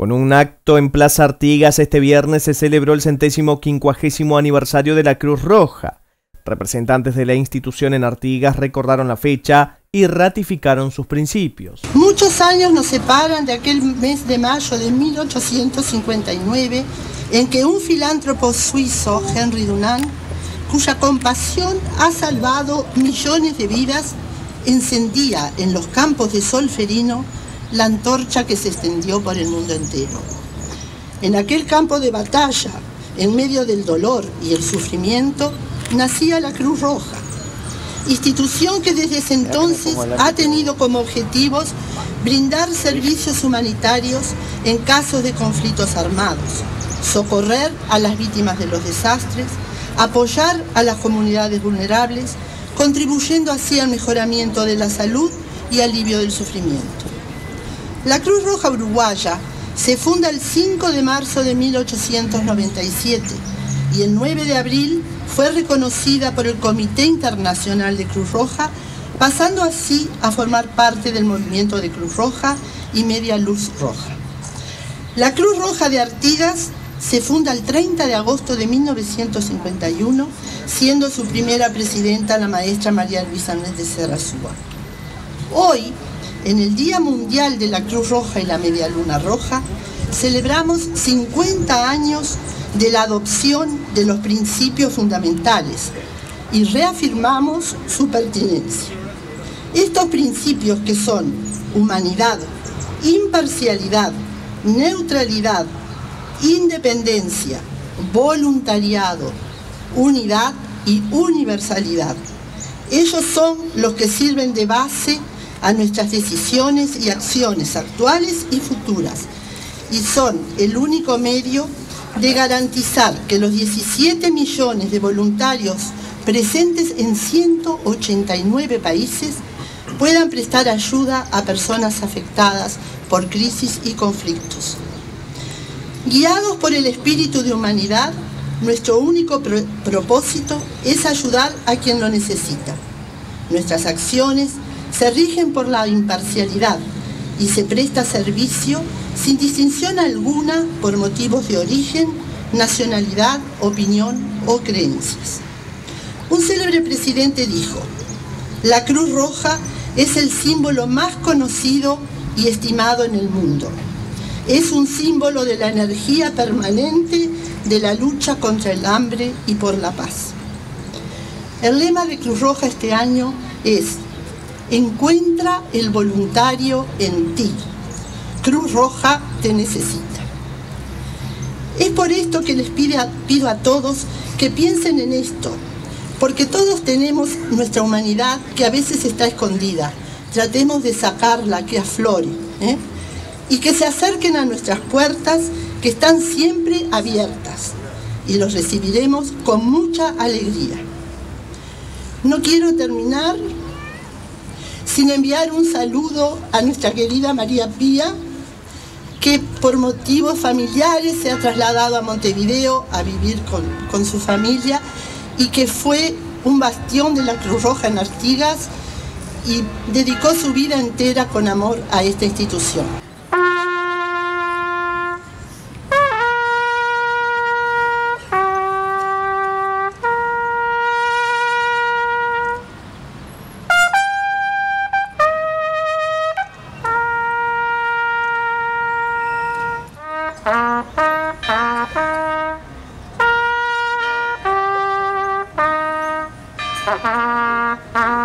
Con un acto en Plaza Artigas este viernes se celebró el centésimo quincuagésimo aniversario de la Cruz Roja. Representantes de la institución en Artigas recordaron la fecha y ratificaron sus principios. Muchos años nos separan de aquel mes de mayo de 1859 en que un filántropo suizo, Henry Dunant, cuya compasión ha salvado millones de vidas, encendía en los campos de Solferino la antorcha que se extendió por el mundo entero. En aquel campo de batalla, en medio del dolor y el sufrimiento, nacía la Cruz Roja, institución que desde ese entonces ha tenido como objetivos brindar servicios humanitarios en casos de conflictos armados, socorrer a las víctimas de los desastres, apoyar a las comunidades vulnerables, contribuyendo así al mejoramiento de la salud y alivio del sufrimiento. La Cruz Roja Uruguaya se funda el 5 de marzo de 1897 y el 9 de abril fue reconocida por el Comité Internacional de Cruz Roja, pasando así a formar parte del movimiento de Cruz Roja y Media Luz Roja. La Cruz Roja de Artigas se funda el 30 de agosto de 1951, siendo su primera presidenta la maestra María Luisa de Serrazúa. Hoy, en el Día Mundial de la Cruz Roja y la Media Luna Roja, celebramos 50 años de la adopción de los principios fundamentales y reafirmamos su pertinencia. Estos principios que son humanidad, imparcialidad, neutralidad, independencia, voluntariado, unidad y universalidad. Ellos son los que sirven de base a nuestras decisiones y acciones actuales y futuras y son el único medio de garantizar que los 17 millones de voluntarios presentes en 189 países puedan prestar ayuda a personas afectadas por crisis y conflictos. Guiados por el espíritu de humanidad, nuestro único propósito es ayudar a quien lo necesita. Nuestras acciones se rigen por la imparcialidad y se presta servicio sin distinción alguna por motivos de origen, nacionalidad, opinión o creencias. Un célebre presidente dijo, la Cruz Roja es el símbolo más conocido y estimado en el mundo. Es un símbolo de la energía permanente de la lucha contra el hambre y por la paz. El lema de Cruz Roja este año es Encuentra el voluntario en ti. Cruz Roja te necesita. Es por esto que les pido a todos que piensen en esto, porque todos tenemos nuestra humanidad que a veces está escondida. Tratemos de sacarla, que aflore, ¿eh? y que se acerquen a nuestras puertas que están siempre abiertas y los recibiremos con mucha alegría. No quiero terminar sin enviar un saludo a nuestra querida María Pía, que por motivos familiares se ha trasladado a Montevideo a vivir con, con su familia y que fue un bastión de la Cruz Roja en Artigas y dedicó su vida entera con amor a esta institución. Ha ha ha ha!